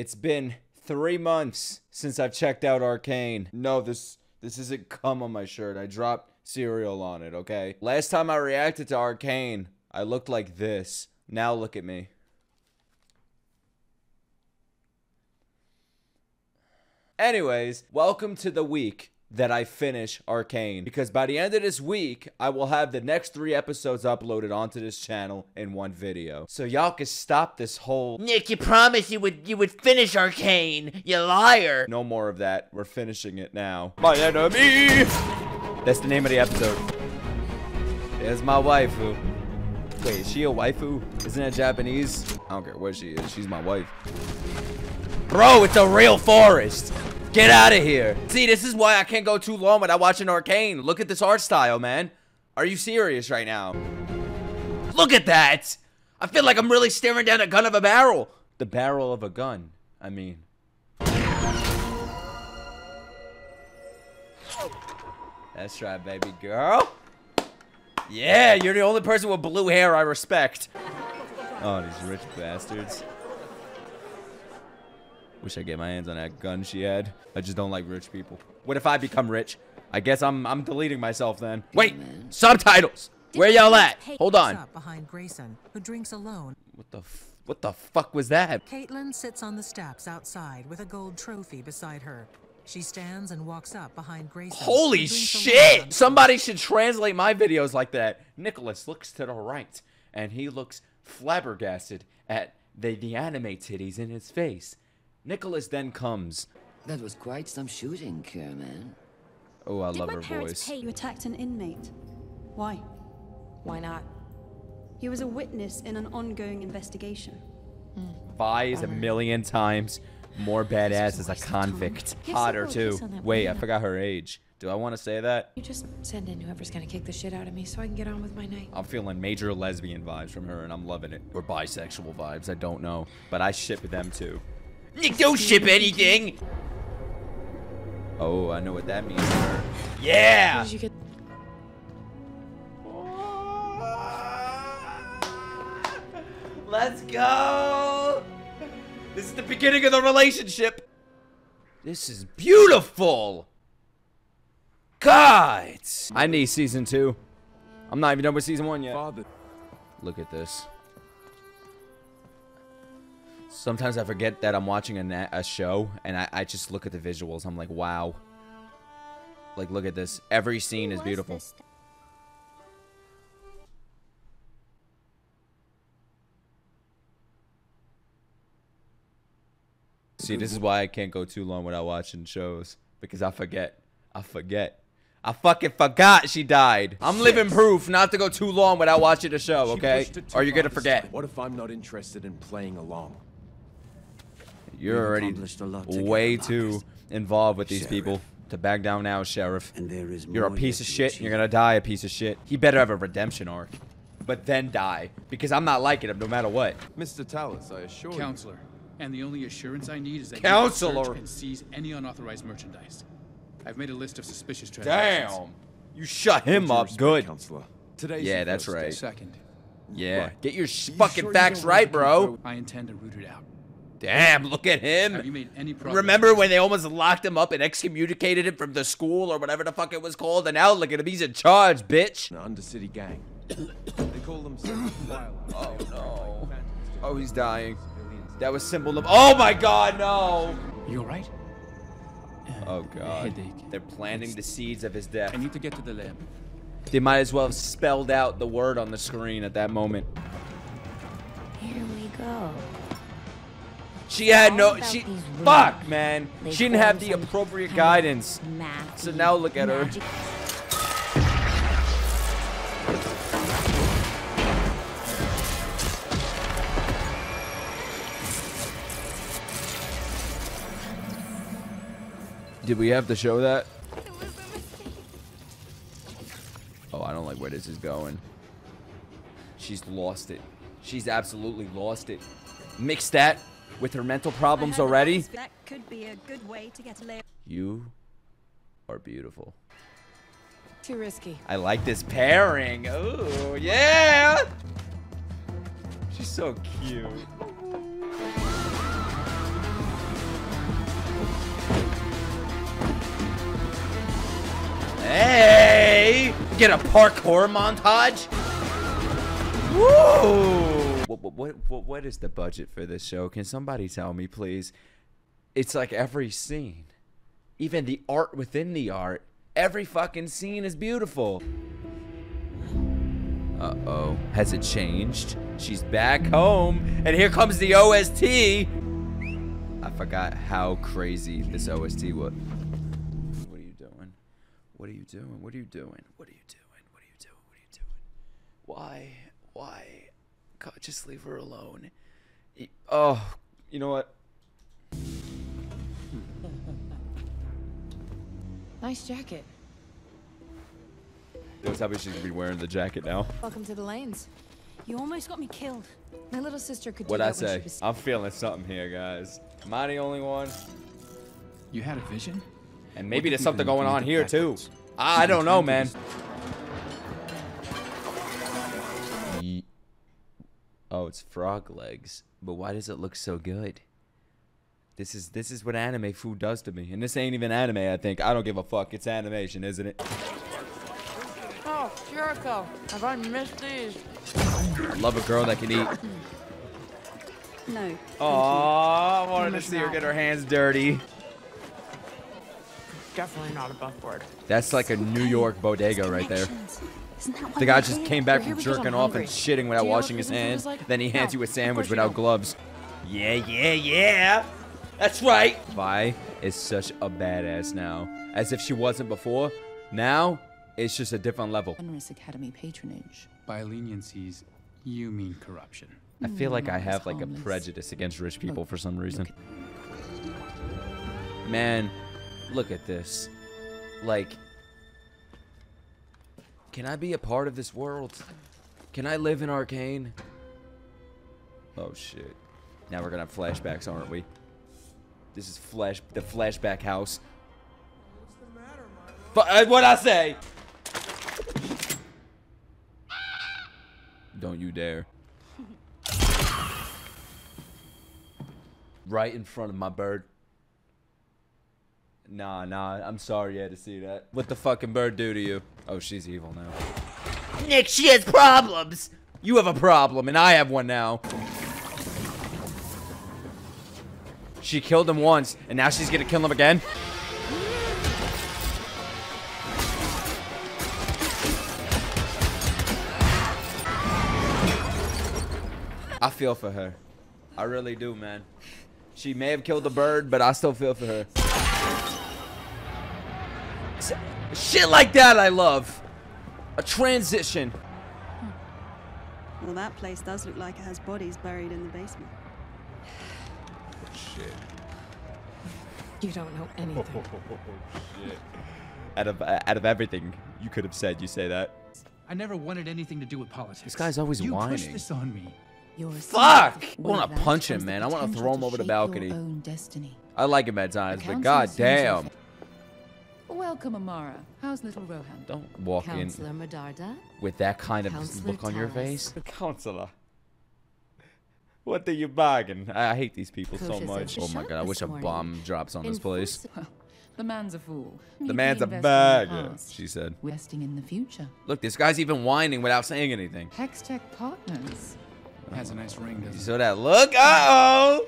It's been three months since I've checked out Arcane. No, this this isn't cum on my shirt. I dropped cereal on it, okay? Last time I reacted to Arcane, I looked like this. Now look at me. Anyways, welcome to the week that I finish Arcane. Because by the end of this week, I will have the next three episodes uploaded onto this channel in one video. So y'all can stop this whole Nick, you promised you would you would finish Arcane, you liar. No more of that. We're finishing it now. My enemy! That's the name of the episode. There's my waifu. Wait, is she a waifu? Isn't that Japanese? I don't care what she is. She's my wife. Bro, it's a real forest. Get out of here. See, this is why I can't go too long without watching Arcane. Look at this art style, man. Are you serious right now? Look at that. I feel like I'm really staring down a gun of a barrel. The barrel of a gun, I mean. That's right, baby girl. Yeah, you're the only person with blue hair I respect. Oh, these rich bastards. Wish I get my hands on that gun she had. I just don't like rich people. What if I become rich? I guess I'm I'm deleting myself then. Wait, subtitles. Where y'all at? Hold on. Behind Grayson, who drinks alone. What the f what the fuck was that? Caitlyn sits on the steps outside with a gold trophy beside her. She stands and walks up behind Grayson. Holy who drinks alone shit! Somebody should translate my videos like that. Nicholas looks to the right, and he looks flabbergasted at the, the anime titties in his face. Nicholas then comes. That was quite some shooting, Kiramman. Oh, I Did love my her parents voice. pay you attacked an inmate? Why? Why not? He was a witness in an ongoing investigation. Hmm. Vi is a million times more badass as a convict. Hotter too. kiss on that Wait, I forgot her age. Do I want to say that? You just send in whoever's gonna kick the shit out of me so I can get on with my night. I'm feeling major lesbian vibes from her, and I'm loving it. Or bisexual vibes, I don't know. But I ship them too. Nick, don't ship anything. Oh, I know what that means to. Yeah! Did you get Let's go! This is the beginning of the relationship. This is beautiful. God! I need season two. I'm not even done with season one yet. Father. Look at this. Sometimes I forget that I'm watching a, a show and I, I just look at the visuals. I'm like, wow. Like, look at this. Every scene is beautiful. See, this is why I can't go too long without watching shows. Because I forget. I forget. I fucking forgot she died. I'm living proof not to go too long without watching the show, okay? Or you're gonna forget. What if I'm not interested in playing along? You're already a lot together, way Marcus. too involved with these Sheriff. people to back down now, Sheriff. And there is You're a piece of shit. and You're gonna die a piece of shit. He better have a redemption arc, but then die because I'm not liking him no matter what. Mr. Talis, I assure Counselor, and the only assurance I need is that Counselor. you search and seize any unauthorized merchandise. I've made a list of suspicious transactions. Damn, you shut him With up respect, good. Counselor. Today's Yeah, that's right. Second, Yeah, What? get your you fucking sure facts don't right, bro. I intend to root it out. Damn, look at him. Have you him. made any progress? Remember when they almost locked him up and excommunicated him from the school or whatever the fuck it was called? And now look at him, he's in charge, bitch. An undercity gang. they call themselves wild. Oh no. Oh, he's dying. That was symbol of. Oh my god, no. You alright? Oh uh, god. They're planting the seeds of his death. I need to get to the lab. They might as well have spelled out the word on the screen at that moment. Here we go. She had no. She. Fuck, man. She didn't have the appropriate guidance. So now look at her. Did we have to show that? Oh, I don't like where this is going. She's lost it. She's absolutely lost it. Mix that with her mental problems already. That could be a good way to get a. You are beautiful. Too risky. I like this pairing. Oh, yeah. She's so cute. Hey! Get a parkour montage? Woo! What, what, what, what, is the budget for this show? Can somebody tell me, please? It's like every scene, even the art within the art, every fucking scene is beautiful. Uh oh. Has it changed? She's back home, and here comes the OST. I forgot how crazy this OST was. What are you doing? What are you doing? What are you doing? What are you doing? What are you doing? What are you doing? Why? Why? God, just leave her alone. Oh, you know what? Nice jacket. Don't tell me she's gonna be wearing the jacket now. Welcome to the lanes. You almost got me killed. My little sister could do What'd I that when say? she was. I'm feeling something here, guys. Am I the only one? You had a vision? And maybe there's something going on here at too. backwards? Ah, I don't know, man. Oh, it's frog legs. But why does it look so good? This is this is what anime food does to me. And this ain't even anime, I think. I don't give a fuck. It's animation, isn't it? Oh, Jericho. Have I missed these? I Love a girl that can eat. No. Oh, I wanted to missing see her get her hands dirty. Definitely not a buffboard. That's like a New York bodega right there. Isn't that The guy just here? came back from jerking off and shitting without Do washing his hands. like? Then he hands No, you a sandwich without don't. gloves. Yeah, yeah, yeah. That's right. Vi is such a badass now. As if she wasn't before. Now, it's just a different level. Generous Academy patronage. By leniencies, you mean corruption. I feel like I Mm, have like a prejudice against rich people Look, for some reason. look Man, look at this. Like, can I be a part of this world? Can I live in Arcane? Oh shit. Now we're gonna have flashbacks, aren't we? This is flash the flashback house. But uh, what I say? Don't you dare. Right in front of my bird. Nah, nah, I'm sorry you had to see that. What the fucking bird do to you? Oh, she's evil now. Nick, she has problems. You have a problem, and I have one now. She killed him once, and now she's gonna kill him again? I feel for her. I really do, man. She may have killed the bird, but I still feel for her. S- Shit like that I love. A transition. Well, that place does look like it has bodies buried in the basement. Shit. You don't know anything. Out of uh, out of everything you could have said, you say that. I never wanted anything to do with politics. This guy's always you whining. pushed this on me. Your Fuck! I wanna punch him, man. I wanna throw him over the balcony. own destiny. I like him at times, The but council Welcome, Amara. How's little Rohan? Don't walk Counselor in Medarda? with that kind of Counselor look on your Talis. face. Counselor. What do you bargain? I I hate these people so Coach is much. Oh my god, I this wish a bomb drops on this place. Enforce- The man's a fool. The man's a reinvest in the bag, past. she said. Investing in the future. Look, this guy's even whining without saying anything. Hextech Partners. Has a nice ring, You doesn't it? saw that look? Uh-oh!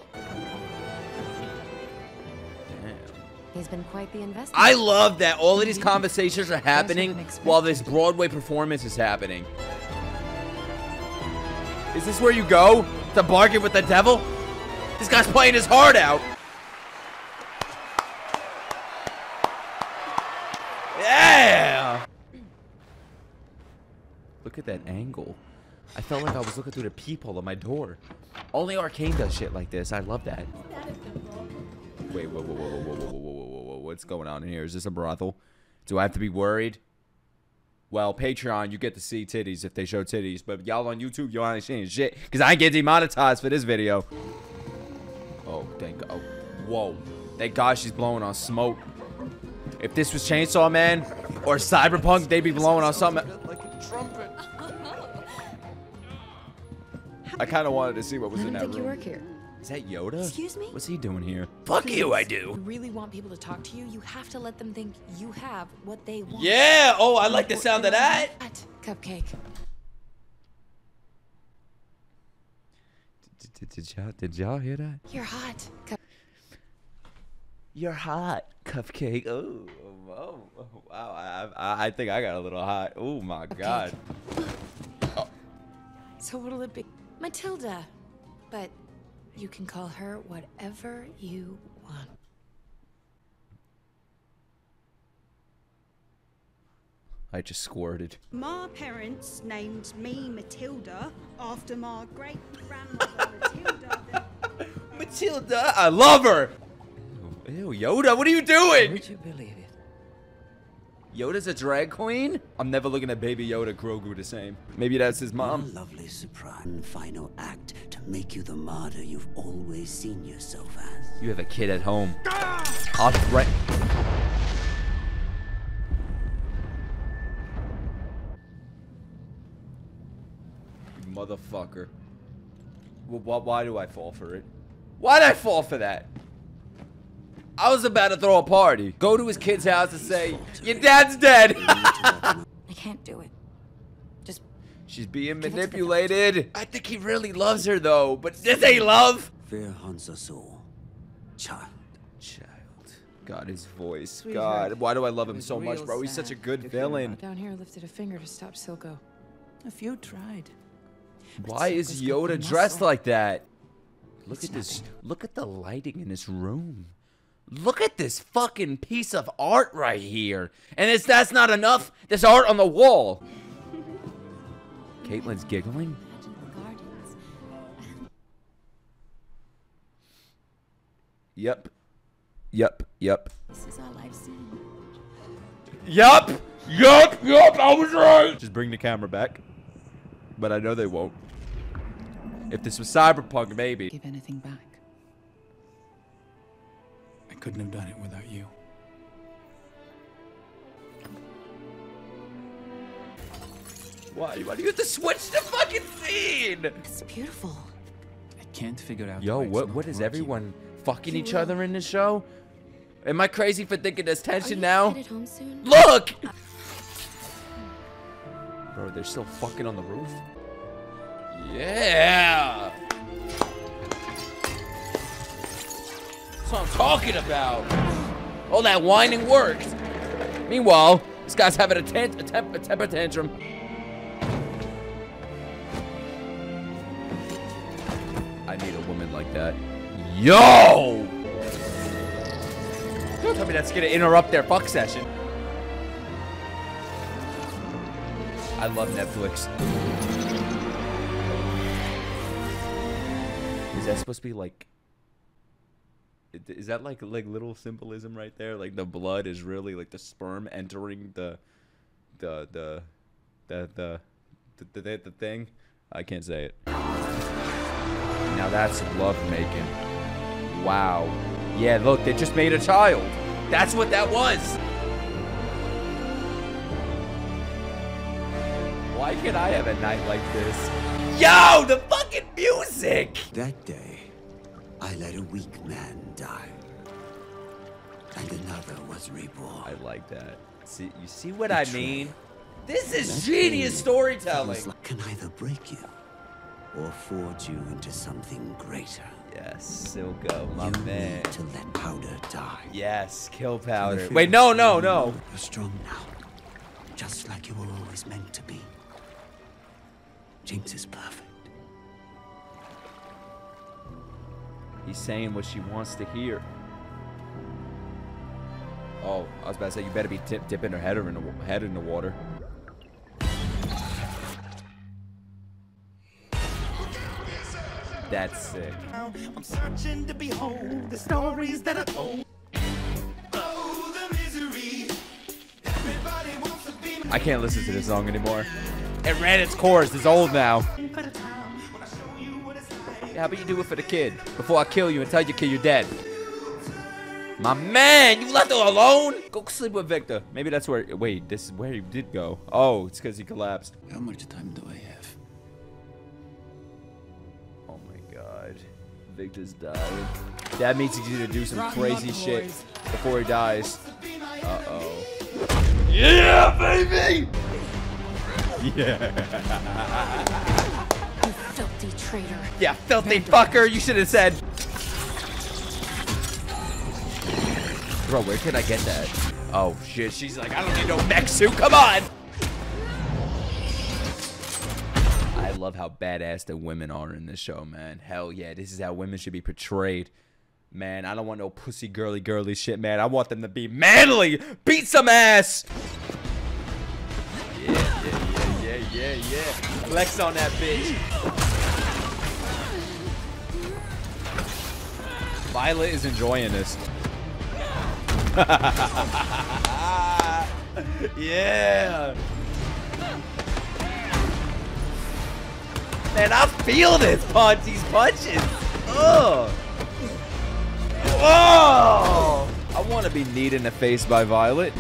He's been quite the. I love that all of these conversations are happening while this Broadway performance is happening. Is this where you go to bargain with the devil? This guy's playing his heart out. Yeah! Look at that angle. I felt like I was looking through the peephole of my door. Only Arcane does shit like this. I love that. Wait, whoa, whoa, whoa, whoa, whoa, whoa, whoa what's going on in here? Is this a brothel? Do I have to be worried? Well, Patreon, you get to see titties if they show titties, but y'all on YouTube, y'all ain't seeing shit, because I get demonetized for this video. Oh, thank God. Oh, whoa. Thank God she's blowing on smoke. If this was Chainsaw Man or Cyberpunk, they'd be blowing on something. Like a trumpet. I kind of wanted to see what was in that think you room. work here. Is that Yoda? Excuse me? What's he doing here? Fuck you, I You do. really want people to talk to you? You have to let them think you have what they want. Yeah. Oh, I like the sound of that. Hot Cupcake. Did, did, did y'all did y'all hear that? You're hot. Cup You're hot, cupcake. Oh, oh, oh, wow. I, I I think I got a little hot. Oh my god. So what'll it be? Matilda. But you can call her whatever you want. I just squirted. My parents named me Matilda after my great grandmother Matilda. Matilda, I love her. Ew, Ew, Yoda, what are you doing? Would you believe it? Yoda's a drag queen? I'm never looking at Baby Yoda Grogu the same. Maybe that's his mom. A mom. lovely surprise. and Final act to make you the martyr you've always seen yourself as. You have a kid at home. I'll threat. Motherfucker. Well, why, why do I fall for it? Why'd I fall for that? I was about to throw a party. Go to his kid's house and say, Your dad's dead. I can't do it. Just She's being Give it to the manipulated. I think he really loves her though, but this ain't love. Fear haunts us all. Child. Child. God, his voice. Sweetheart, God, why do I love him so much, real bro? He's such a good villain. down here lifted a finger to stop Silco. A few tried. Why is Silco's got the Yoda dressed like that? Look It's at this. Look at the lighting in this room. Look at this fucking piece of art right here. And it's that's not enough. This art on the wall. Caitlyn's giggling. Yep. Yep. Yep. This is all I've seen. Yup! Yup! Yup! I was right! Just bring the camera back. But I know they won't. If this was Cyberpunk, maybe. Give anything back. I couldn't have done it without you. Why? Why do you have to switch the fucking scene? It's beautiful. I can't figure out. Yo, what what is working. everyone fucking each other in this show? Am I crazy for thinking there's Are tension you now? home soon? Look! Bro, they're still fucking on the roof. Yeah! That's what I'm talking about. All that whining worked. Meanwhile, this guy's having a, a, temp- a temper tantrum. I need a woman like that. Yo! Don't tell me that's gonna interrupt their fuck session. I love Netflix. Is that supposed to be like? Is that like like little symbolism right there? Like the blood is really like the sperm entering the, the the, the the the the, the thing. I can't say it. Now that's love making. Wow. Yeah, look, they just made a child. That's what that was. Why can't I have a night like this? Yo, the fucking music! That day, I let a weak man die. And another was reborn. I like that. See, you see what I mean? This is genius storytelling. like- Can either break you or forge you into something greater. Yes, Silco, my you man. need to let powder die. Yes, kill powder. Wait, no, no, no. You're strong now. Just like you were always meant to be. Jinx is perfect. He's saying what she wants to hear. Oh, I was about to say you better be tip, dipping her head in the head in the water. That's sick. I'm searching to behold the stories that are told. Oh, the misery. Everybody wants to be I can't listen to this song anymore. It ran its course. It's old now. How about you do it for the kid before I kill you and tell your kid you're dead? My man, you left her alone? Go sleep with Viktor. Maybe that's where. Wait, this is where he did go. Oh, it's because he collapsed. How much time do I have? Oh my god. Viktor's dying. That means he's gonna do some crazy shit before he dies. Uh oh. Yeah, baby! Yeah. You filthy traitor. Yeah, filthy fucker, you should have said. Bro, where could I get that? Oh shit, she's like, I don't need no mech suit, come on! I love how badass the women are in this show, man. Hell yeah, this is how women should be portrayed. Man, I don't want no pussy girly girly shit, man. I want them to be manly! Beat some ass! Yeah, yeah. Flex on that bitch. Violet is enjoying this. yeah. Man, I feel this punch, these punches. Ugh. Oh! I want to be kneed in the face by Violet.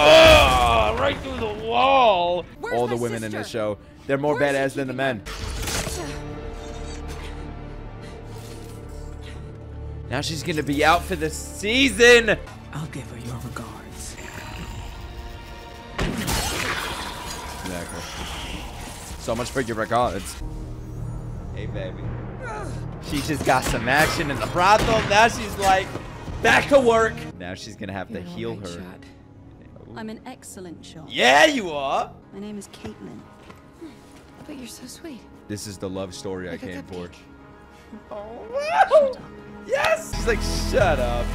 Oh, right through the wall. All the women in this show, they're more badass than the men. Now she's gonna be out for the season. I'll give her your regards. Exactly. So much for your regards. Hey, baby. She just got some action in the brothel. Now she's like back to work. Now she's gonna have to heal her. I'm an excellent shot. Yeah, you are. My name is Caitlyn. But you're so sweet. This is the love story I Like a came for. cupcake. Oh, yes. She's like, shut up.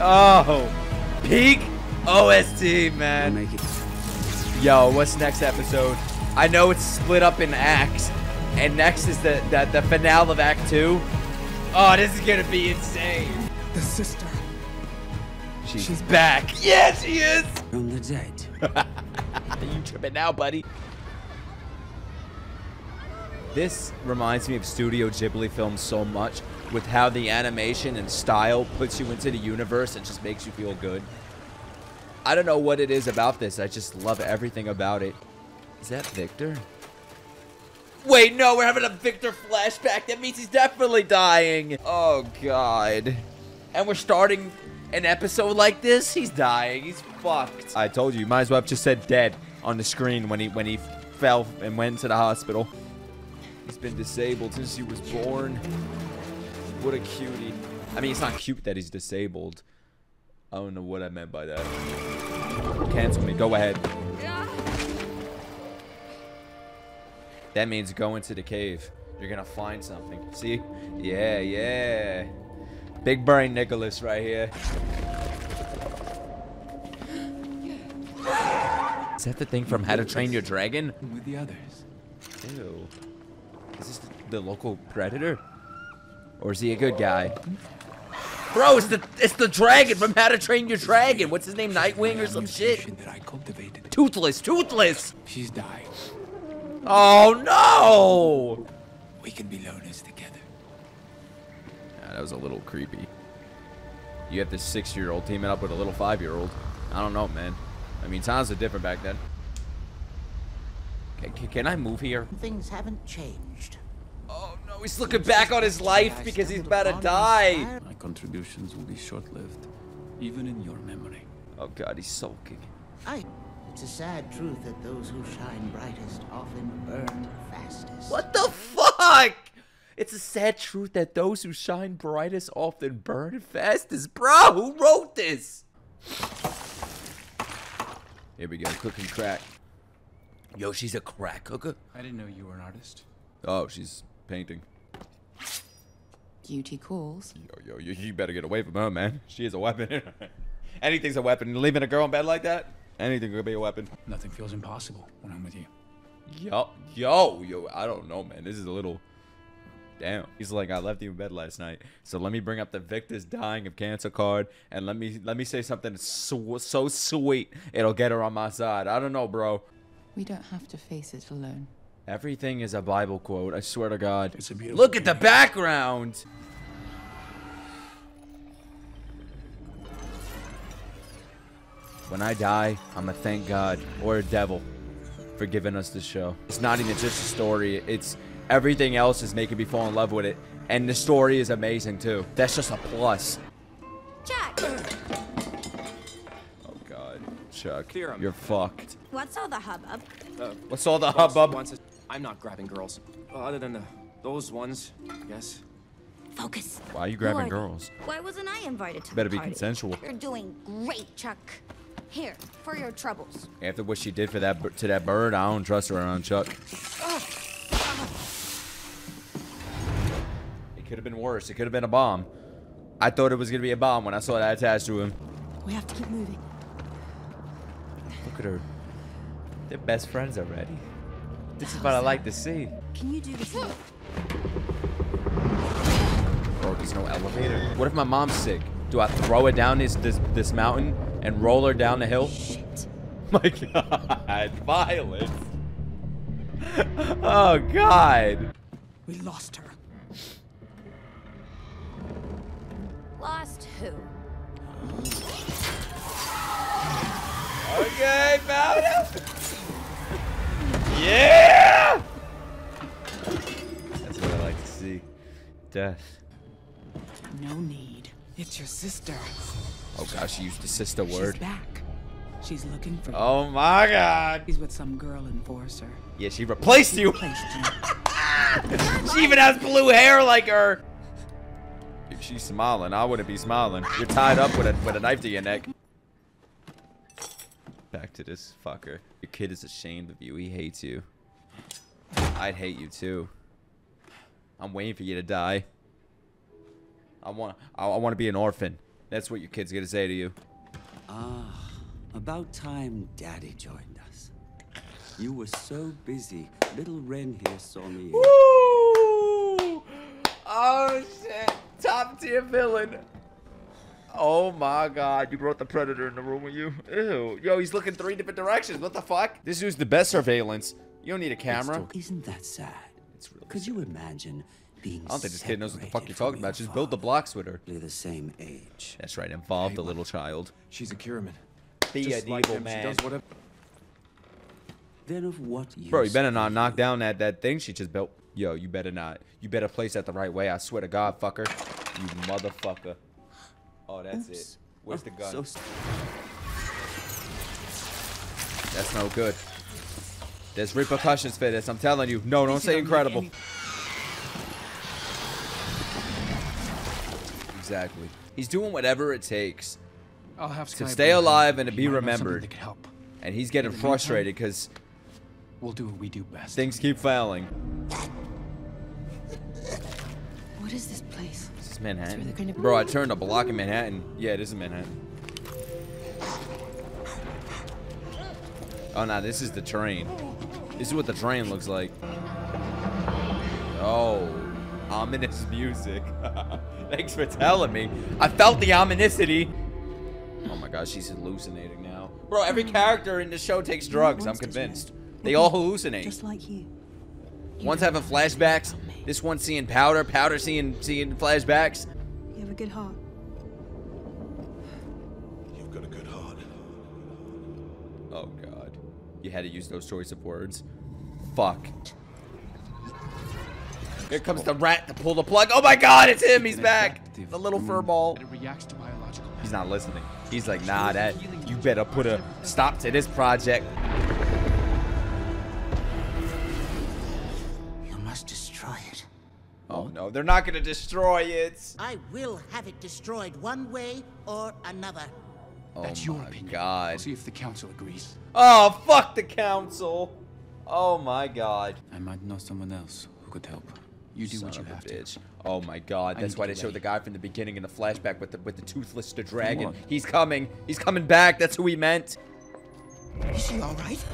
Oh, peak OST, man. Make it. Yo, what's next episode? I know it's split up in acts, and next is the the, the finale of Act Two. Oh, this is gonna be insane. The sister. She's, back. Yeah, she is. From the dead. you tripping now, buddy? This reminds me of Studio Ghibli films so much with how the animation and style puts you into the universe and just makes you feel good. I don't know what it is about this. I just love everything about it. Is that Viktor? Wait, no, we're having a Viktor flashback. That means he's definitely dying. Oh, God. And we're starting an episode like this? He's dying. He's fucked. I told you, you might as well have just said dead on the screen when he when he fell and went to the hospital. He's been disabled since he was born. What a cutie. I mean, it's not cute that he's disabled. I don't know what I meant by that. Cancel me. Go ahead. That means go into the cave. You're gonna find something. See? Yeah, yeah. Big brain Nicholas right here. Is that the thing from How to Train Your Dragon? With the others. Ew. Is this the local predator? Or is he a good guy? Bro, it's the it's the dragon from How to Train Your Dragon. What's his name? Nightwing or some shit? That I cultivated. Toothless, toothless. She's dying. Oh no! We can be loners together. Yeah, that was a little creepy. You have this six-year-old teaming up with a little five-year-old. I don't know, man. I mean, times are different back then. Can, can, can I move here? Things haven't changed. Oh no, he's looking back on his life because he's about to die. My contributions will be short-lived, even in your memory. Oh god, he's sulking. I. It's a sad truth that those who shine brightest often burn fastest. What the fuck? It's a sad truth that those who shine brightest often burn fastest. Bro, who wrote this? Here we go, cooking crack. Yo, she's a crack cooker? I didn't know you were an artist. Oh, she's painting. Duty calls. Yo, yo, you, you better get away from her, man. She is a weapon. Anything's a weapon. Leaving a girl in bed like that? Anything could be a weapon. Nothing feels impossible when I'm with you. Yo, yo, yo, I don't know, man. This is a little. Damn. He's like, I left you in bed last night. So let me bring up the Viktor's dying of cancer card, and let me let me say something so, so sweet. It'll get her on my side. I don't know, bro. We don't have to face it alone. Everything is a Bible quote. I swear to God. It's a beautiful Look at the background. When I die, I'm a thank God or a devil. for giving us this show. It's not even just a story. It's everything else is making me fall in love with it. And the story is amazing too. That's just a plus. Jack, Oh god. Chuck, Clear 'em. you're fucked. what's all the hubbub? Uh, What's all the hubbub? wants us- I'm not grabbing girls. Well, other than the, those ones, I guess. Focus. Why are you grabbing are they? girls? Why wasn't I invited to Better be party? consensual. You're doing great, Chuck. Here, for your troubles. After what she did for that to that bird, I don't trust her around Chuck. Could have been worse. It could have been a bomb. I thought it was gonna be a bomb when I saw that attached to him. We have to keep moving. Look at her. They're best friends already. This is what I like to see. Can you do this? Bro, there's no elevator. What if my mom's sick? Do I throw her down this this this mountain and roll her down the hill? Shit. My God, violence. Oh God. We lost her. Lost who? Okay, found him. Yeah. That's what I like to see. Death. No need. It's your sister. Oh gosh, she used the sister word. She's back. She's looking for you. Oh my God. He's with some girl enforcer. Yeah, she replaced you. Placed you. She even has blue hair like her. If she's smiling, I wouldn't be smiling. You're tied up with a with a knife to your neck. Back to this fucker. Your kid is ashamed of you. He hates you. I'd hate you too. I'm waiting for you to die. I want I, I want to be an orphan. That's what your kid's gonna say to you. Ah, about time Daddy joined us. You were so busy. Little Ren here saw me. Woo! Oh shit! Top tier villain. Oh my god, you brought the predator in the room with you? Ew. Yo, he's looking three different directions. What the fuck? This dude's the best surveillance. You don't need a camera. Isn't that sad? It's really Could you imagine being I don't think this kid knows what the fuck you're talking about. your Just build the blocks with her. They're the same age. That's right. Involve the little child. She's a Kiramman. Be Just an like evil him, man. She does whatever. Then of what use? Bro, you better not knock down that, that thing she just built. Yo, you better not. You better place that the right way. I swear to God, fucker. You motherfucker. Oh, that's it. Oops. Where's the gun? so That's no good. There's repercussions for this. I'm telling you. No, don't say incredible. Exactly. He's doing whatever it takes I'll have to stay alive and to be might know something remembered. help. And he's getting In the meantime- frustrated because We'll do what we do best. things keep failing. What is this place? This is where Manhattan. they're gonna- Bro, I turned a block in Manhattan. Yeah, it is in Manhattan. Oh, no, this is the train. This is what the train looks like. Oh, ominous music. Thanks for telling me. I felt the ominosity. Oh my gosh, she's hallucinating now. Bro, every character in the show takes drugs. I'm convinced. They all hallucinate. Just like you. One's having flashbacks. This one's seeing powder. Powder seeing seeing flashbacks. You have a good heart. You've got a good heart. Oh god. You had to use those choice of words. Fuck. Here comes the rat to pull the plug. Oh my god, it's him. He's back. The little fur ball. And reacts to biological. He's not listening. He's like, nah, that you better put a stop to this project. No, they're not gonna destroy it. I will have it destroyed one way or another. Oh That's your my opinion. god. We'll see if the council agrees. Oh fuck the council. Oh my god. I might know someone else who could help. You do Son what you have bitch. to. Oh my god, that's why they showed the guy from the beginning in the flashback with the with the toothless the dragon. He's coming. He's coming back. That's who he meant. Is she all right?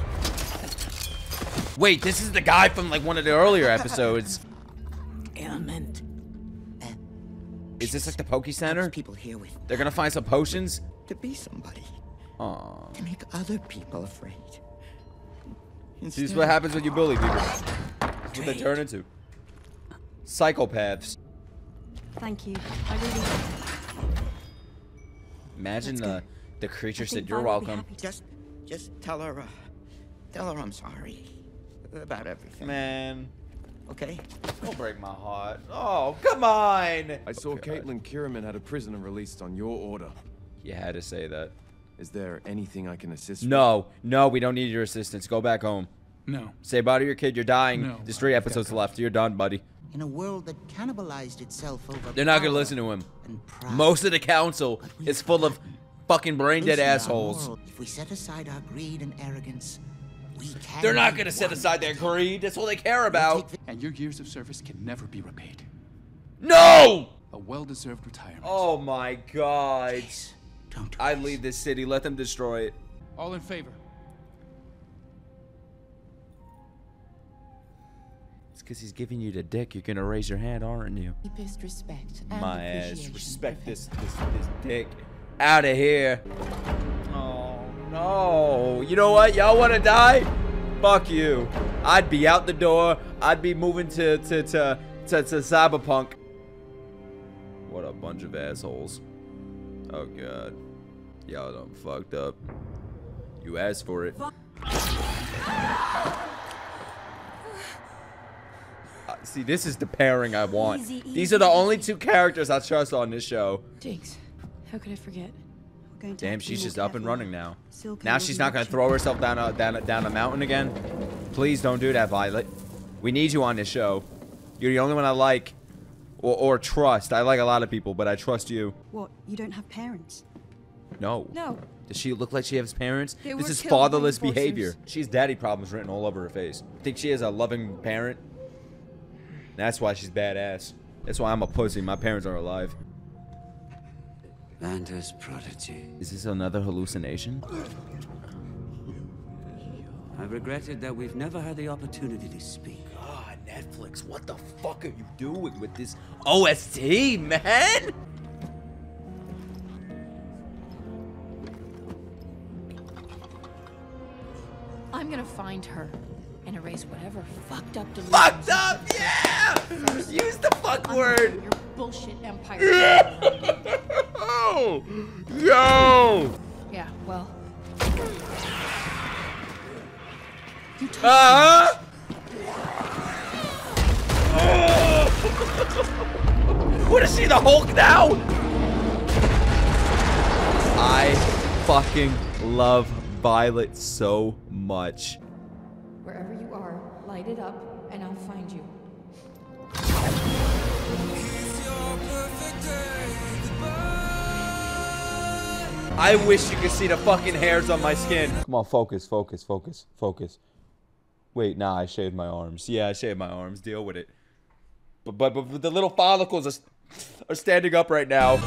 Wait, this is the guy from like one of the earlier episodes. Is this like the Poke Center? People here with They're gonna find some potions? to be somebody, Aw. to make other people afraid. See, this is what happens when you bully people. That's what they turn into. Psychopaths. Thank you. I really. Imagine Let's the go. the creature said you're Vi will be welcome. Just, just tell her uh, Tell her I'm sorry about everything. Man. Okay. Don't break my heart. Oh, come on. I saw Caitlyn Kiramman had a prisoner released on your order. You had to say that. Is there anything I can assist with? No, no, we don't need your assistance. Go back home. No. Say bye to your kid. You're dying. No. There's three episodes left. You're done, buddy. In a world that cannibalized itself over They're not gonna listen to him. Most of the council is full of fucking brain dead assholes. If we set aside our greed and arrogance, we can. They're not gonna set aside their greed. That's all they care about. And your years of service can never be repaid. No! A well-deserved retirement. Oh my god. Don't! I'd leave this city. Let them destroy it. All in favor? It's because he's giving you the dick. You're gonna raise your hand, aren't you? Deepest respect and My ass. Respect this, this, this dick. Out of here. No. You know what? Y'all wanna die? Fuck you. I'd be out the door. I'd be moving to to to to, to cyberpunk. What a bunch of assholes. Oh god. Y'all done fucked up. You asked for it. Uh, See, this is the pairing I want. Easy, These are the only two characters I trust on this show. Jinx, how could I forget? Going to Damn, to she's just up and running now. Now she's not gonna throw herself down a down a, down a mountain again. Please don't do that, Violet. We need you on this show. You're the only one I like, or, or trust. I like a lot of people, but I trust you. What? You don't have parents? No. No. Does she look like she has parents? They this is fatherless behavior. She's daddy problems written all over her face. Think she is a loving parent? That's why she's badass. That's why I'm a pussy. My parents are alive. Vander's prodigy. Is this another hallucination? I've regretted that we've never had the opportunity to speak. God, Netflix, what the fuck are you doing with this OST, man? I'm gonna find her and erase whatever fucked up delusions. Fucked up, yeah! Use the fuck word. Your bullshit empire. Oh, yo! yeah, well. Uh-huh. what is she, the Hulk now? I fucking love Violet so much. Wherever you are, light it up and I'll find you. I wish you could see the fucking hairs on my skin. Come on, focus, focus, focus, focus. Wait, nah, I shaved my arms. Yeah, I shaved my arms. Deal with it. But but, but the little follicles are, are standing up right now.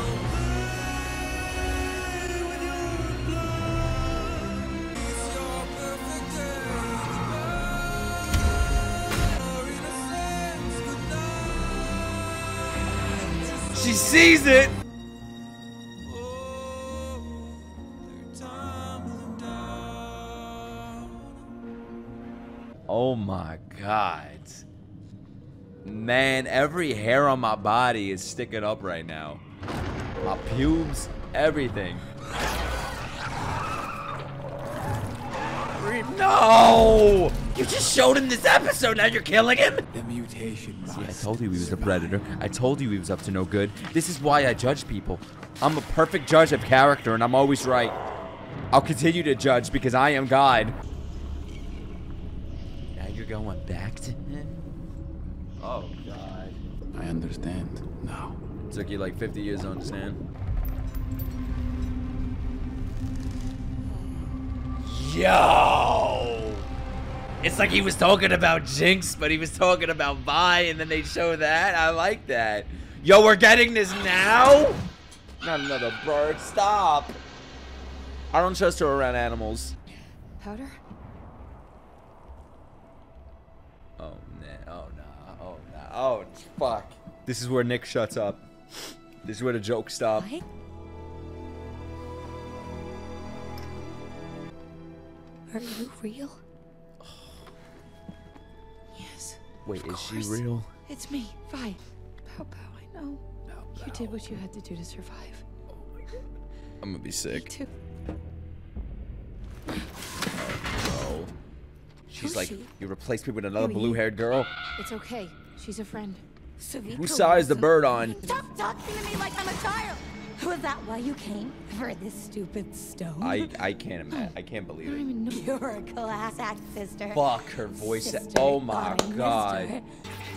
She sees it. Oh my god. Man, every hair on my body is sticking up right now. My pubes, everything. No! You just showed him this episode, now you're killing him? The mutation See, I told you he was a predator. I told you he was up to no good. This is why I judge people. I'm a perfect judge of character, and I'm always right. I'll continue to judge because I am God. Now you're going back to him? Oh, God. I understand now. Took you like 50 years to understand. Yo! It's like he was talking about Jinx, but he was talking about Vi, and then they show that. I like that. Yo, we're getting this now? Not another bird. Stop. I don't trust her around animals. Powder? Oh, nah. Oh, nah. Oh. Oh, fuck. This is where Nick shuts up. This is where the jokes stop. Are you real? yes. Wait, is she real? It's me, Vi. Pow Pow, I know. You did what you had to do to survive. I'm gonna be sick. Too. Oh, She's Who's like, she? you replaced me with another Who are you? blue-haired girl. It's okay. She's a friend. Whose side is the bird on? Stop talking to me like I'm a child. Was that why you came? For this stupid stone? I I can't imagine. I can't believe it. You're a class act, sister. Fuck her voice. Sister, Oh my darling god. mister.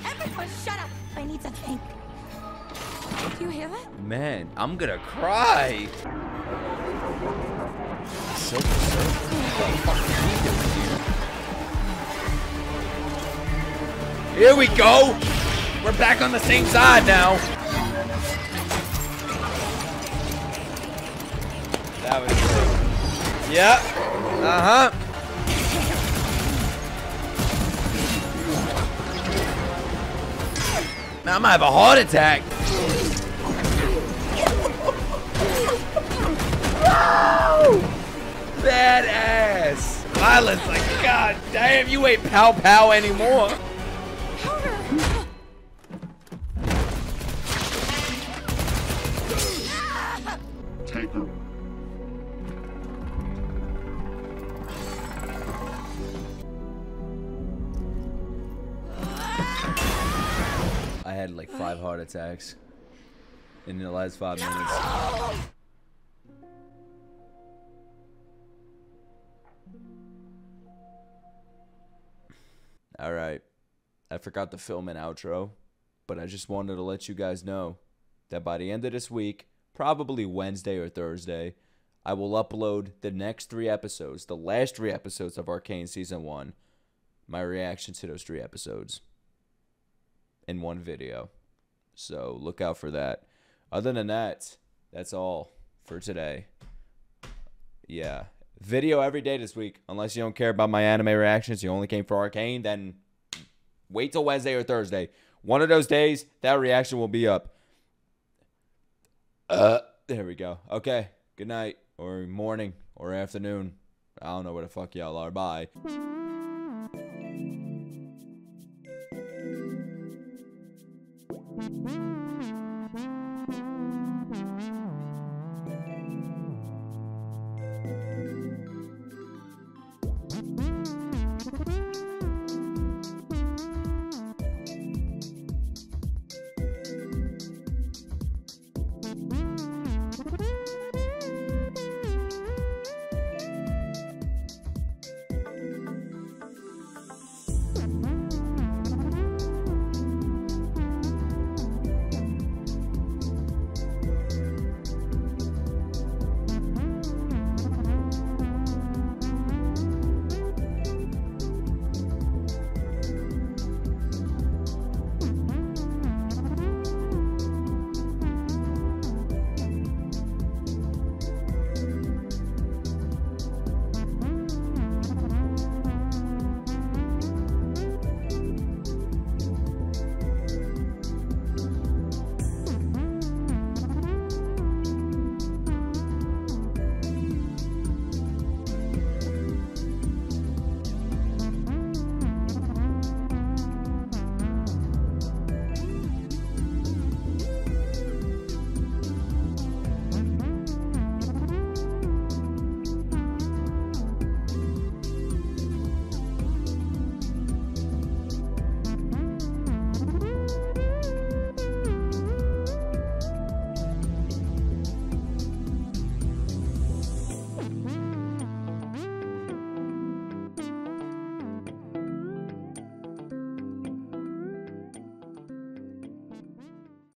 Everyone shut up. I need to think. Do you hear that? Man, I'm gonna cry. Silver Surfer? What the fuck are you doing here? We go. We're back on the same side now. That was great. Yep. Uh huh. Now I'm gonna have a heart attack. Badass. Violet's like, God damn, you ain't pow pow anymore. Attacks in the last five minutes. All right. I forgot to film an outro, but I just wanted to let you guys know that by the end of this week, probably Wednesday or Thursday, I will upload the next three episodes, the last three episodes of Arcane Season 1, my reaction to those three episodes in one video. So look out for that. Other than that, that's all for today. Yeah. Video every day this week. Unless you don't care about my anime reactions, you only came for Arcane, then wait till Wednesday or Thursday. One of those days, that reaction will be up. Uh, there we go. Okay. Good night, or morning, or afternoon. I don't know where the fuck y'all are. Bye.